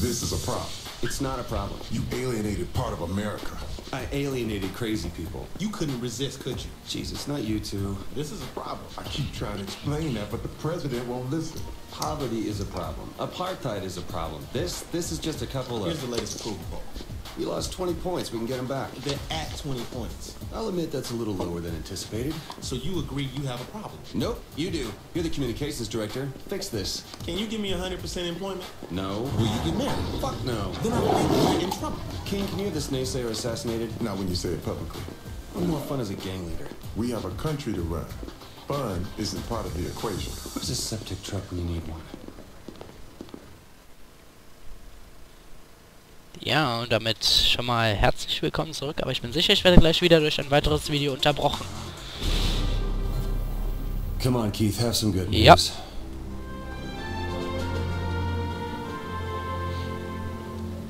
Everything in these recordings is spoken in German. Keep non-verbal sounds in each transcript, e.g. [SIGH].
This is a problem. It's not a problem. You alienated part of America. I alienated crazy people. You couldn't resist, could you? Jesus, not you two. This is a problem. I keep trying to explain that, but the president won't listen. Poverty is a problem. Apartheid is a problem. This, this is just a couple Here's the latest approval poll. We lost 20 points. We can get them back. They're at 20 points. I'll admit that's a little lower than anticipated. So you agree you have a problem. Nope, you do. You're the communications director. Fix this. Can you give me 100% employment? No. Will you get married? Fuck no. Then I think we're in trouble. King, can you have this naysayer assassinated? Not when you say it publicly. I'm more fun as a gang leader. We have a country to run. Fun isn't part of the equation. Who's a septic truck when you need one? Ja, und damit schon mal herzlich willkommen zurück. Aber ich bin sicher, ich werde gleich wieder durch ein weiteres Video unterbrochen. Come on, Keith, have some good news.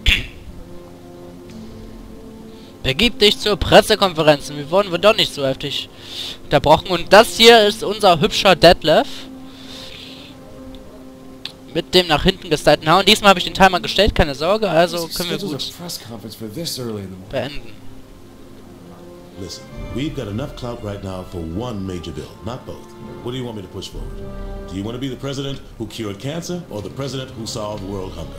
Yep. Begib dich zur Pressekonferenz. Wir wurden wir doch nicht so heftig unterbrochen. Und das hier ist unser hübscher Detlef. Mit dem nach hinten gestylten Haar. Und diesmal habe ich den Timer gestellt, keine Sorge. Also können wir gut press conference for this early in the morning. beenden. Listen, we've got enough clout right now for one major bill, not both. What do you want me to push forward? Do you want to be the president who cured cancer or the president who solved world hunger?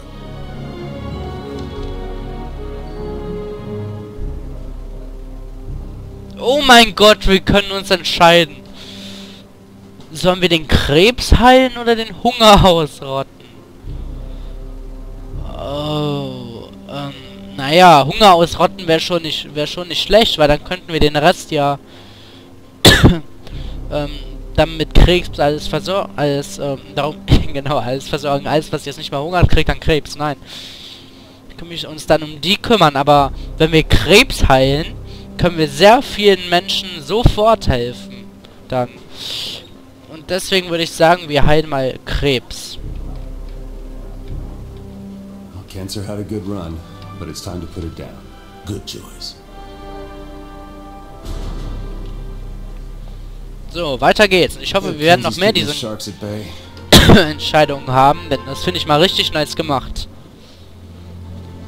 Oh mein Gott, wir können uns entscheiden. Sollen wir den Krebs heilen oder den Hunger ausrotten? Oh, ähm, naja, Hunger ausrotten wäre schon nicht, wäre schon nicht schlecht, weil dann könnten wir den Rest ja [COUGHS] ähm, dann mit Krebs alles versorgen, alles, ähm, darum, [LAUGHS] genau, alles versorgen, alles, was jetzt nicht mehr hungert, kriegt dann Krebs, nein. Können wir uns dann um die kümmern, aber wenn wir Krebs heilen, können wir sehr vielen Menschen sofort helfen. Dann. Und deswegen würde ich sagen, wir heilen mal Krebs. Well, cancer had a good run, but it's time to put it down. Good choice. So, weiter geht's. Ich hoffe, wir werden noch mehr Keep the diese sharks at bay. [COUGHS] Entscheidungen haben, denn das finde ich mal richtig nice gemacht.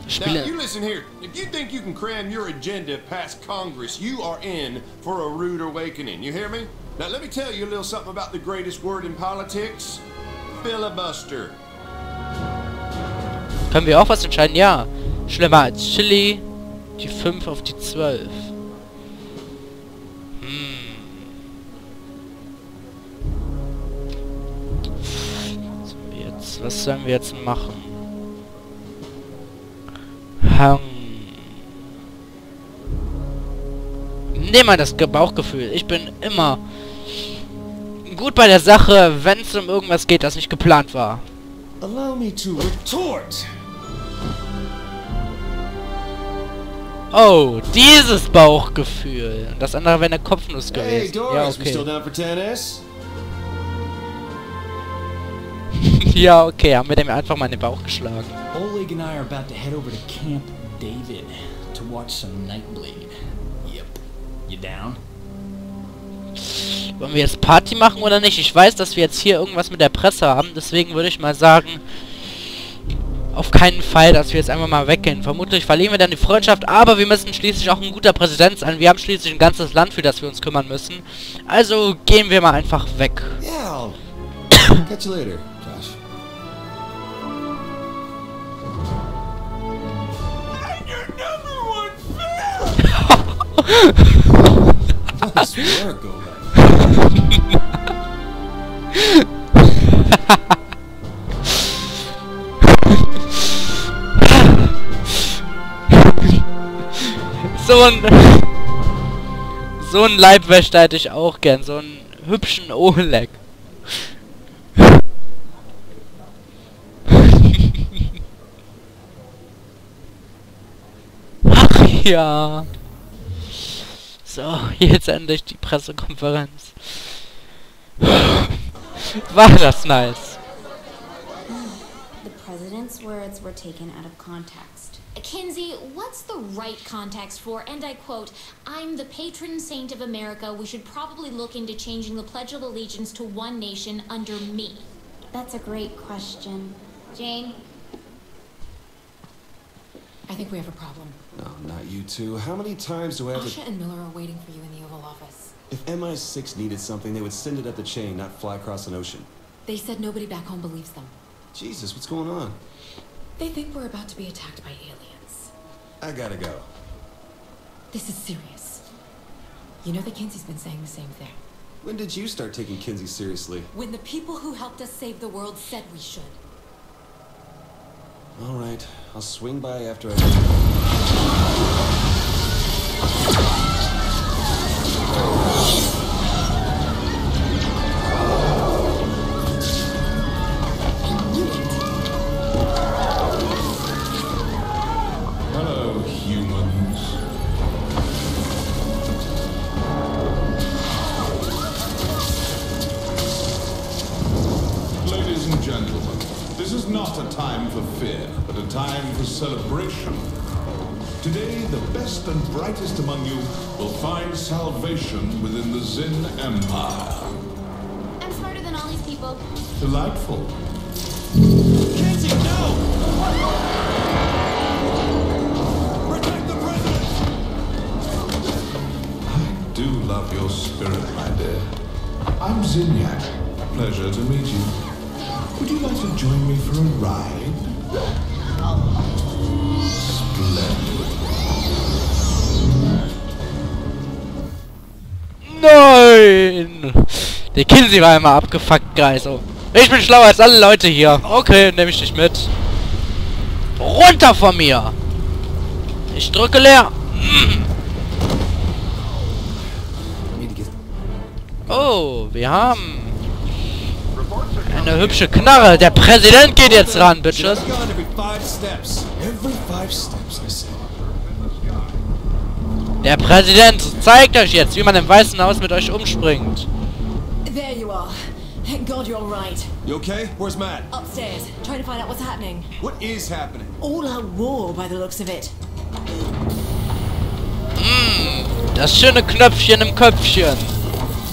Ich Now, Spiele. you listen here. If you think you can cram your agenda past Congress, you are in for a rude awakening. You hear me? Now, let me tell you a little something about the greatest word in politics filibuster. Können wir auch was entscheiden? Ja. Schlimmer als Chili. Die 5 auf die 12. Hm. Was sollen wir jetzt, machen? Hm. Mal das Ge- Bauchgefühl. Ich bin immer gut bei der Sache, wenn es um irgendwas geht, das nicht geplant war. Allow me to retort. Oh, dieses Bauchgefühl. Und Das andere wäre eine Kopfnuss Hey, gewesen. Doris, ja, okay. down for tennis? [LAUGHS] ja, okay, haben wir dem einfach mal in den Bauch geschlagen. Oleg and I are about to head over to Camp David to watch some Nightblade. You down? Wollen wir jetzt Party machen oder nicht? Ich weiß, dass wir jetzt hier irgendwas mit der Presse haben. Deswegen würde ich mal sagen, auf keinen Fall, dass wir jetzt einfach mal weggehen. Vermutlich verlieren wir dann die Freundschaft, aber wir müssen schließlich auch ein guter Präsident sein. Wir haben schließlich ein ganzes Land, für das wir uns kümmern müssen. Also gehen wir mal einfach weg. Yeah, [COUGHS] catch you later, Josh. [LAUGHS] [LAUGHS] So ein... So ein Leibwächter hätte ich auch gern. So einen hübschen Oleg. [LAUGHS] Ach ja. So, [LAUGHS] jetzt endlich die Pressekonferenz. [SIGHS] War das nice. The president's words were taken out of context. Kinsey, what's the right context for, and I quote, I'm the patron saint of America. We should probably look into changing the Pledge of Allegiance to one nation under me. That's a great question. Jane? I think we have a problem. No, not you two. How many times do I have to... Asha and Miller are waiting for you in the Oval Office. If MI6 needed something, they would send it up the chain, not fly across an ocean. They said nobody back home believes them. Jesus, what's going on? They think we're about to be attacked by aliens. I gotta go. This is serious. You know that Kinsey's been saying the same thing. When did you start taking Kinsey seriously? When the people who helped us save the world said we should. All right, I'll swing by after I... salvation within the Zin Empire. I'm smarter than all these people. Delightful. Kinsey, no! Protect the president! I do love your spirit, my dear. I'm Zinyak. Pleasure to meet you. Would you like to join me for a ride? Oh. Splendid. Nein! Der Kinsey war immer abgefuckt, Geist. Oh. Ich bin schlauer als alle Leute hier. Okay, nehme ich dich mit. Runter von mir! Ich drücke leer. Oh, wir haben eine hübsche Knarre. Der Präsident geht jetzt ran, Bitches. Der Präsident zeigt euch jetzt, wie man im Weißen Haus mit euch umspringt. There you are. Thank God you're right. You okay? Where's Matt? Upstairs, trying to find out what's happening. What is happening? All out war by the looks of it. Das schöne Knöpfchen im Köpfchen.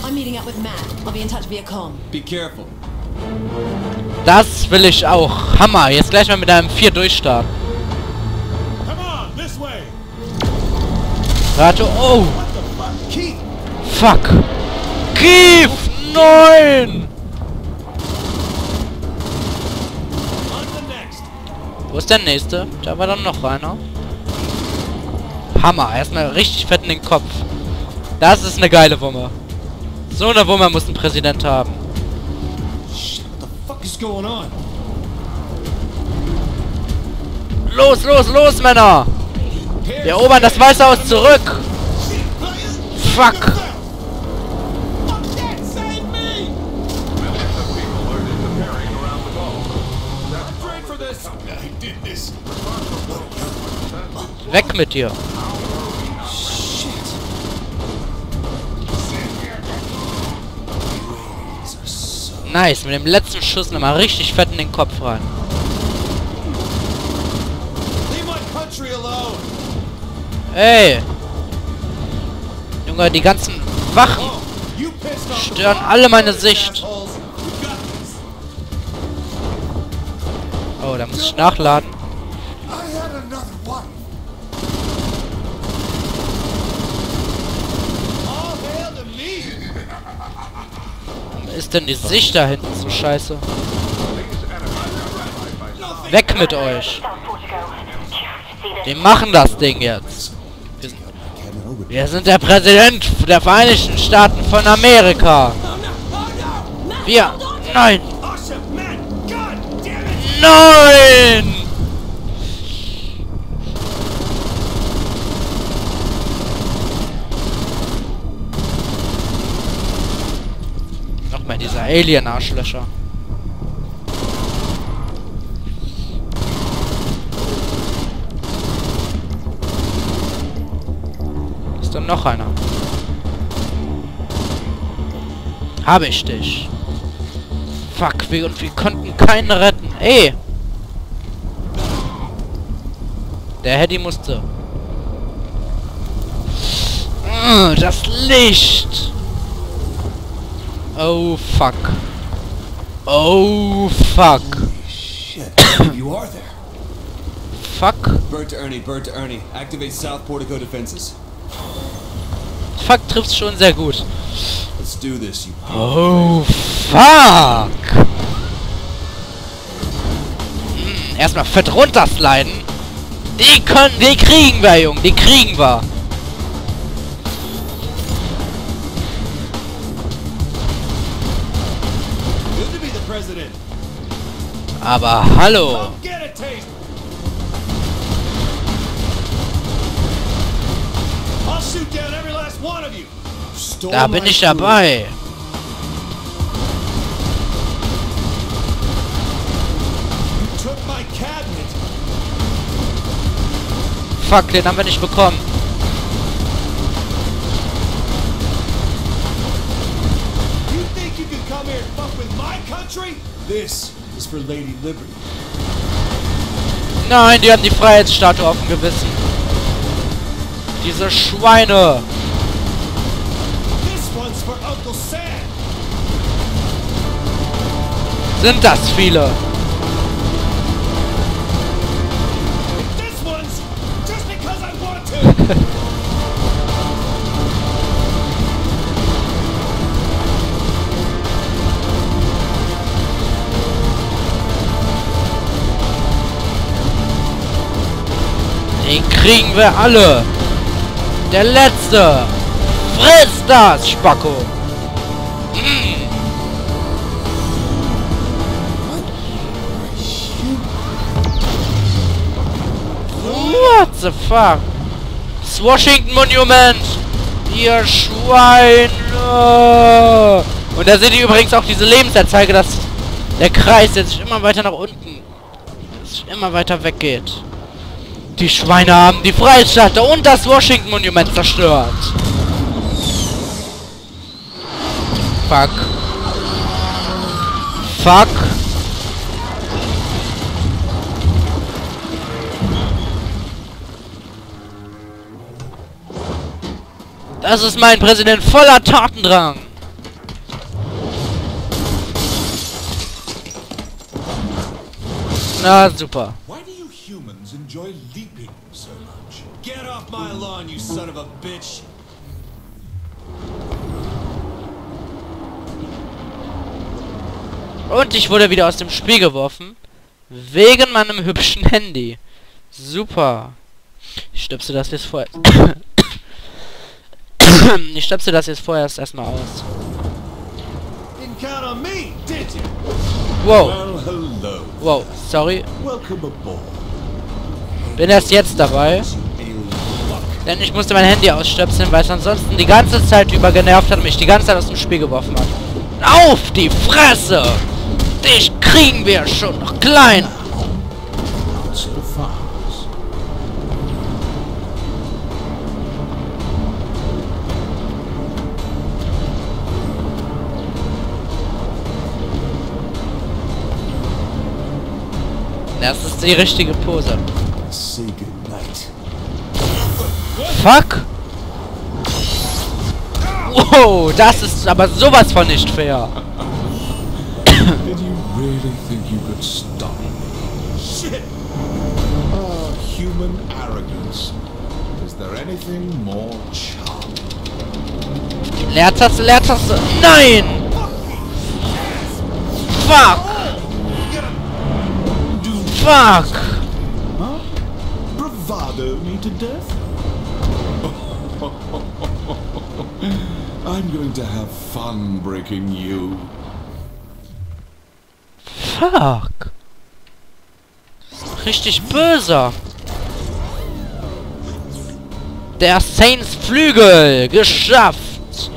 I'm meeting up with Matt. I'll be in touch via com. Be careful. Das will ich auch. Hammer. Jetzt gleich mal mit einem 4 durchstarten. Come on, this way! Warte. Oh. Fuck? Kief. Nein. Wo ist der nächste? Da war dann noch einer. Hammer. Erstmal richtig fett in den Kopf. Das ist eine geile Wumme. So eine Wumme muss ein Präsident haben. Los, los, los, Männer. Wir erobern das Weiße Haus zurück. Fuck. Weg mit dir. Nice, mit dem letzten Schuss nochmal richtig fett in den Kopf rein. Leave my country alone! Ey! Junge, die ganzen Wachen stören alle meine Sicht. Oh, da muss ich nachladen. Ist denn die Sicht da hinten so scheiße? Weg mit euch! Wir machen das Ding jetzt. Wir, sind der Präsident der Vereinigten Staaten von Amerika. Wir... Nein! Nein! Nochmal dieser Alien-Arschlöcher. Ist dann noch einer. Habe ich dich. Fuck, wir, und wir konnten keinen retten. Ey! Der Hedy musste. Mm, Das Licht! Oh, fuck. Oh, fuck. You are there. Fuck. Bird to Ernie, Bird to Ernie. Activate South Portico defenses. Fuck trifft schon sehr gut. Oh, fuck. Hm, erstmal fett runtersliden. Die können, die kriegen wir, Junge, die kriegen wir. Aber hallo. Da bin ich dabei. Fuck, den haben wir nicht bekommen. Nein, die haben die Freiheitsstatue auf dem Gewissen. Diese Schweine. Sind das viele? [LAUGHS] Den kriegen wir alle. Der letzte. Friss das, Spacko. What the fuck? Das Washington Monument. Ihr Schweine. Und da seht ihr übrigens auch diese Lebensanzeige, dass der Kreis jetzt immer weiter nach unten, immer weiter weggeht. Die Schweine haben die Freistadt und das Washington Monument zerstört. Fuck. Fuck. Das ist mein Präsident voller Tatendrang. Na super. Why do you humans enjoy off my lawn, you son of a bitch. Und ich wurde wieder aus dem Spiel geworfen. Wegen meinem hübschen Handy. Super. Ich stöpse das jetzt vorher. [COUGHS] ich stöpse das jetzt vorerst erstmal aus. Wow. Wow. Sorry. Bin erst jetzt dabei. Denn ich musste mein Handy ausstöpseln, weil es ansonsten die ganze Zeit über genervt hat und mich die ganze Zeit aus dem Spiel geworfen hat. Auf die Fresse! Dich kriegen wir schon noch klein! Das ist die richtige Pose. Fuck! Wow, das ist aber sowas von nicht fair. Did you really think you could stop me? Shit. Ah, human arrogance. Is there anything more charming? Leertaste, Leertaste. Nein! Fuck! Fuck! Huh? Bravado me to death? [LAUGHS] I'm going to have fun breaking you. Fuck! Richtig böser. Der Saints Flügel geschafft.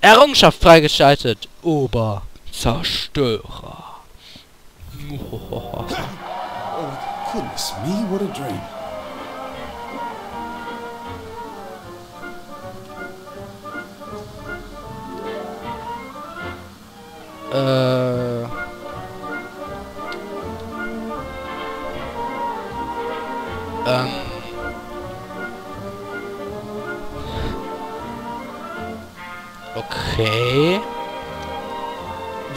Errungenschaft freigeschaltet. Oberzerstörer. Oh, goodness me, what a dream. Äh. Ähm. Okay.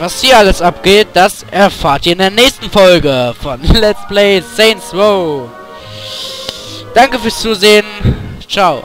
was hier alles abgeht, das erfahrt ihr in der nächsten Folge von [LAUGHS] Let's Play Saints Row. Danke fürs Zusehen. Ciao.